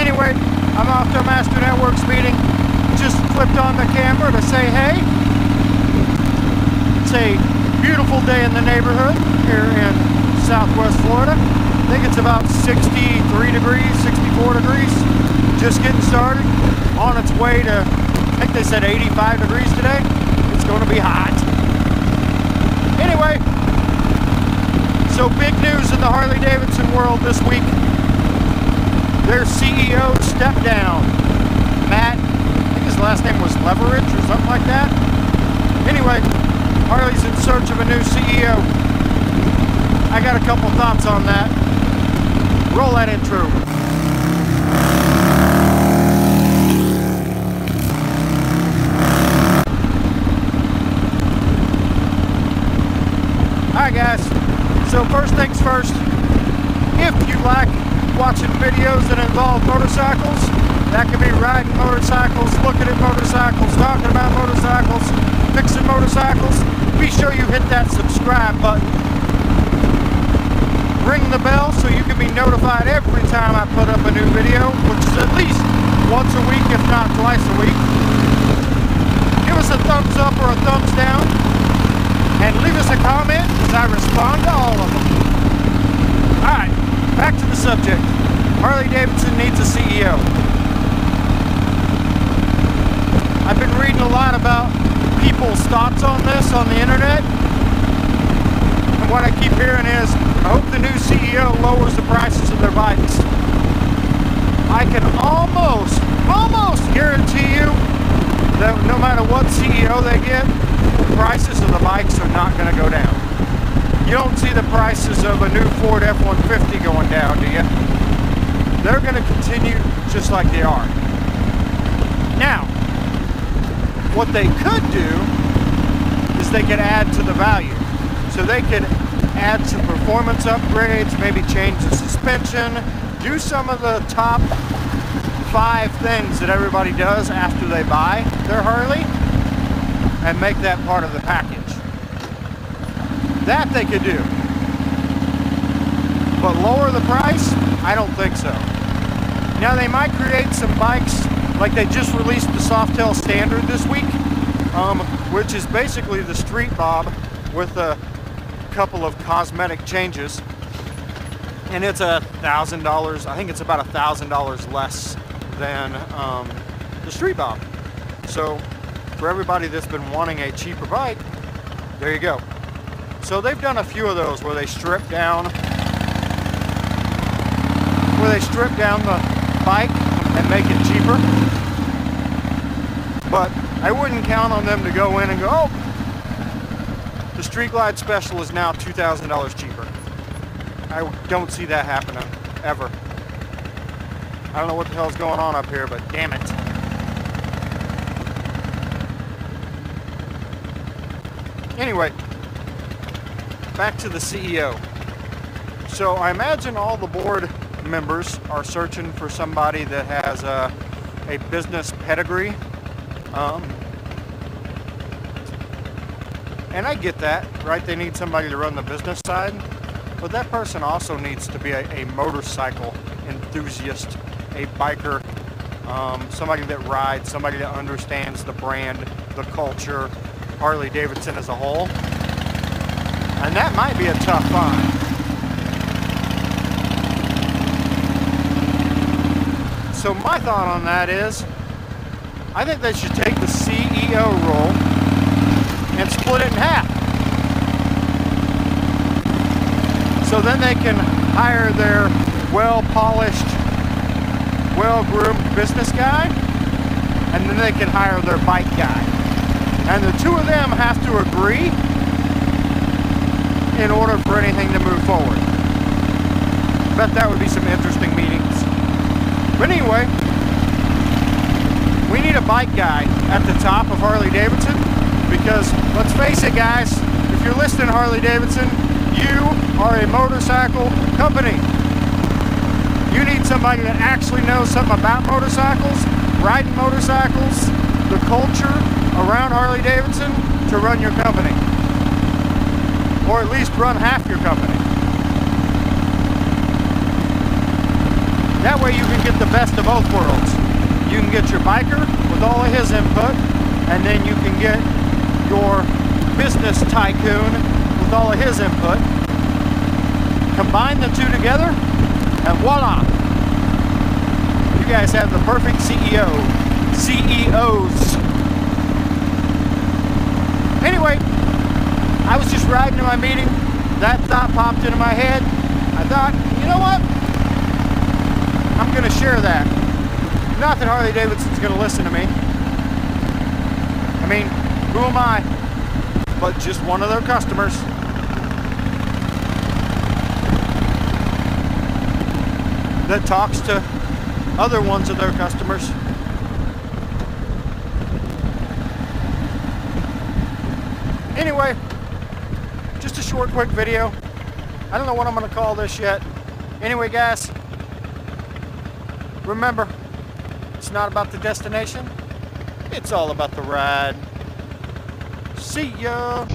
Anyway, I'm off to a Master Networks meeting. Just flipped on the camera to say hey. It's a beautiful day in the neighborhood here in southwest Florida. I think it's about 63 degrees, 64 degrees. Just getting started. On its way to, I think they said 85 degrees today. It's going to be hot. Anyway, so big news in the Harley-Davidson world this week. Their CEO stepped down. Matt, I think his last name was Leverage or something like that. Anyway, Harley's in search of a new CEO. I got a couple thoughts on that. Roll that intro. Alright guys, so first things first, if you like watching videos that involve motorcycles, that could be riding motorcycles, looking at motorcycles, talking about motorcycles, fixing motorcycles, be sure you hit that subscribe button. Ring the bell so you can be notified every time I put up a new video, which is at least once a week, if not twice a week. Give us a thumbs up or a thumbs down, and leave us a comment as I respond to all of them. Alright, back to the subject. Harley Davidson needs a CEO. I've been reading a lot about people's thoughts on this on the internet. And what I keep hearing is, I hope the new CEO lowers the prices of their bikes. I can almost, almost guarantee you that no matter what CEO they get, the prices of the bikes are not going to go down. You don't see the prices of a new Ford F-150 going down, do you? They're going to continue just like they are. Now, what they could do is they could add to the value. So they could add some performance upgrades, maybe change the suspension, do some of the top five things that everybody does after they buy their Harley and make that part of the package. That they could do. But lower the price? I don't think so. Now they might create some bikes like they just released the Softail Standard this week, um, which is basically the Street Bob with a couple of cosmetic changes. And it's a thousand dollars, I think it's about a thousand dollars less than um, the Street Bob. So for everybody that's been wanting a cheaper bike, there you go. So they've done a few of those where they strip down where they strip down the bike and make it cheaper. But I wouldn't count on them to go in and go, oh, the Street Glide Special is now $2,000 cheaper. I don't see that happening, ever. I don't know what the hell's going on up here, but damn it. Anyway, back to the CEO. So I imagine all the board members are searching for somebody that has a, a business pedigree. Um, and I get that, right? They need somebody to run the business side. But that person also needs to be a, a motorcycle enthusiast, a biker, um, somebody that rides, somebody that understands the brand, the culture, Harley Davidson as a whole. And that might be a tough find. So my thought on that is, I think they should take the CEO role and split it in half. So then they can hire their well-polished, well-groomed business guy, and then they can hire their bike guy. And the two of them have to agree in order for anything to move forward. Bet that would be some interesting meetings. But anyway, we need a bike guy at the top of Harley Davidson because let's face it guys, if you're listening Harley Davidson, you are a motorcycle company. You need somebody that actually knows something about motorcycles, riding motorcycles, the culture around Harley Davidson to run your company. Or at least run half your company. That way you can get the best of both worlds. You can get your biker with all of his input, and then you can get your business tycoon with all of his input. Combine the two together, and voila! You guys have the perfect CEO. CEOs. Anyway, I was just riding to my meeting. That thought popped into my head. I thought, you know what? I'm going to share that. Not that Harley Davidson's going to listen to me. I mean, who am I? But just one of their customers. That talks to other ones of their customers. Anyway, just a short, quick video. I don't know what I'm going to call this yet. Anyway, guys, remember, it's not about the destination. It's all about the ride. See ya.